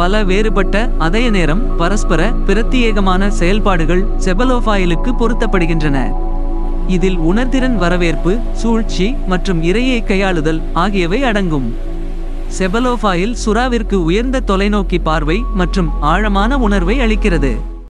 பல வேறுபட்ட அதே நேரம் பரஸ்பர பிரத்தியேகமான செயல்பாடுகள் செபலோஃபாயிலுக்கு பொருத்தப்படுகின்றன. இதில் உணர்திறன் வரவேற்பு சூழ்ச்சி மற்றும் இரையை கையாளுதல் ஆகியவை அடங்கும். செபலோஃபாயில் சுறாவிற்கு உயர்ந்த தொலைநோக்கி பார்வை மற்றும் ஆழமான உணர்வை அளிக்கிறது.